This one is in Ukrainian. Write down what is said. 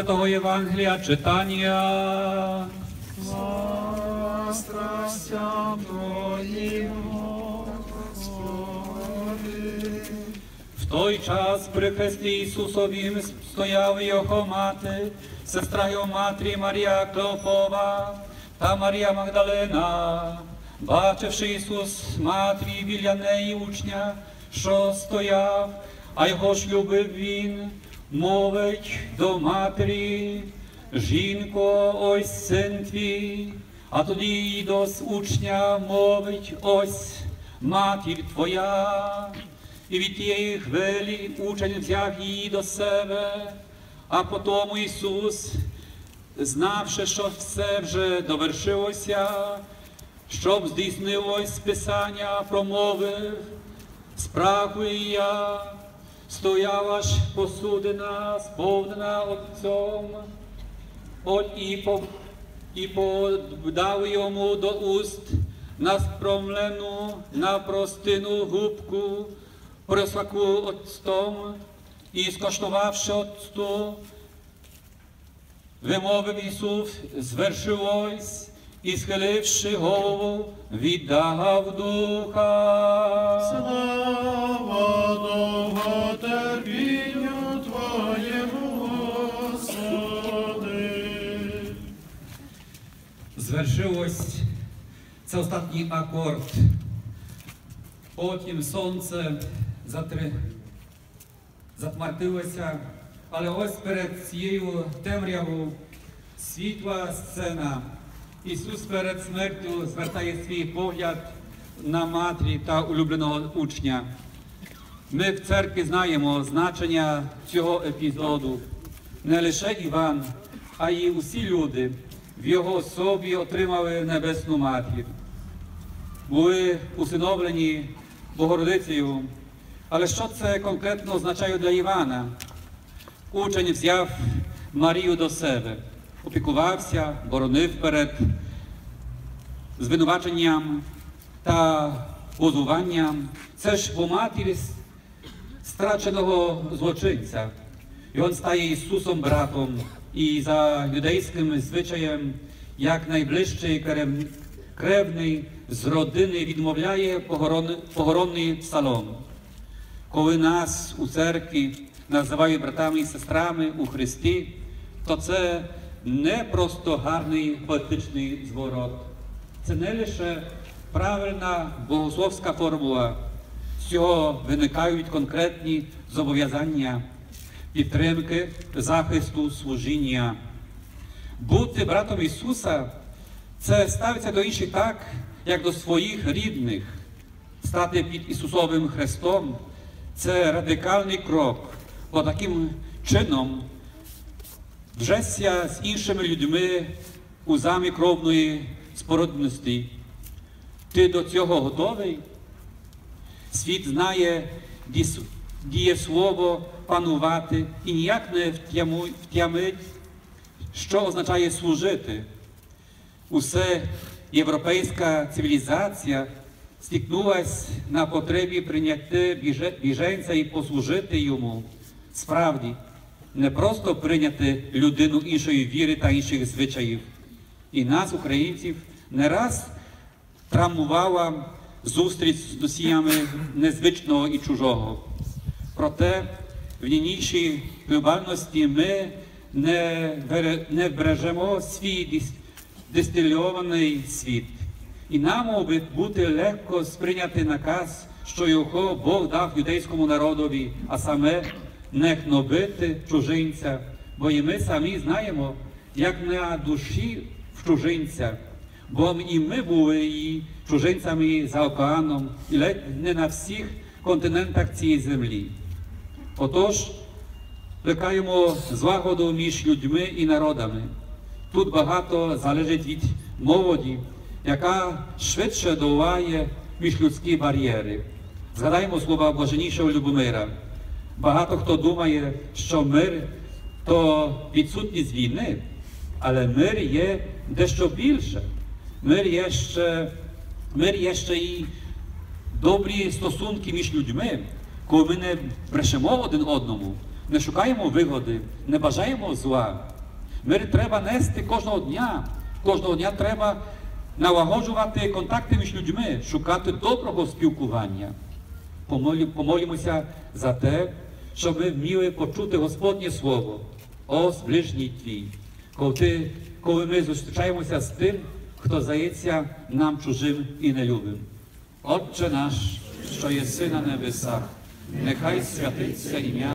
Святого Євангелія читання. Слава. В той час при Христі Ісусовім стояв його мати, сестра його матері Марія Клеопова та Марія Магдалина. Бачивши Ісус матері біля неї учня, що стояв, а його ж любив він, мовить до матері, жінко, ось син твій, а тоді й до учня мовить, ось матір твоя. І від тієї хвилі учень взяв її до себе, а потому Ісус, знавши, що все вже довершилося, щоб здійснилось Писання, промовив, спрагую я, стояла ж посудина, сповнена Отцом, От і, по, і подав йому до уст на спромлену, на простину губку, присаку оцтом, і скоштувавши оцту, вимовив Ісус, звершилось, і схиливши голову, віддав духа. Zвершилось це ostatni akord. Потім сонце затри... затмартилося, але ось перед цією темрявою світла сцена. Ісус перед смертю звертає свій погляд на матері та улюбленого учня. Ми в церкві знаємо значення цього епізоду. Не лише Іван, а й усі люди в його особі отримали небесну матір. Були усиновлені Богородицею. Але що це конкретно означає для Івана? Учень взяв Марію до себе, опікувався, боронив перед звинуваченням та позуванням. Це ж по матері страченого злочинця. І він стає Ісусом братом і за юдейським звичаєм, як найближчий крев- кревний з родини відмовляє похоронний псалом. Коли нас у церкві називають братами і сестрами у Христі, то це не просто гарний поетичний зворот. Це не лише правильна богословська формула. З цього виникають конкретні зобов'язання підтримки, захисту, служіння. Бути братом Ісуса це ставиться до інших так, як до своїх рідних. Стати під Ісусовим Христом це радикальний крок. Бо таким чином вжеться з іншими людьми у замі кровної спородності. Ти до цього готовий? Світ знає діс- дієслово панувати і ніяк не втямить, що означає служити. Усе європейська цивілізація стикнулась на потребі прийняти біженця і послужити йому. Справді, не просто прийняти людину іншої віри та інших звичаїв. І нас, українців, не раз травмувала зустріч з носіями незвичного і чужого. Проте в нинішній глобальності ми не, не бережемо свій дистильований світ. І нам мов бути легко сприйняти наказ, що його Бог дав юдейському народові, а саме не гнобити чужинця, бо і ми самі знаємо, як на душі в чужинця, бо і ми були і чужинцями за океаном, і ледь не на всіх континентах цієї землі. Отож, плекаємо злагоду між людьми і народами. Тут багато залежить від молоді, яка швидше долає міжлюдські бар'єри. Згадаймо слова блаженнішого Любомира. Багато хто думає, що мир то відсутність війни, але мир є дещо більше. Мир є ще, мир є ще і добрі стосунки між людьми, коли ми не брешемо один одному, не шукаємо вигоди, не бажаємо зла. Мир треба нести кожного дня. Кожного дня треба налагоджувати контакти між людьми, шукати доброго спілкування. Помолімося за те, щоб ми вміли почути Господнє Слово. О, ближній твій, коли, ти, коли ми зустрічаємося з тим, хто здається нам чужим і нелюбим. Отче наш, що єси на небесах, нехай святиться ім'я